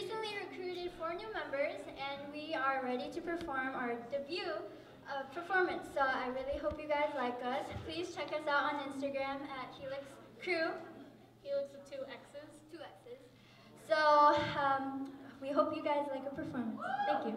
recently recruited four new members, and we are ready to perform our debut uh, performance. So I really hope you guys like us. Please check us out on Instagram at Helixx Crew. Helix with two X's. Two X's. So um, we hope you guys like our performance. Thank you.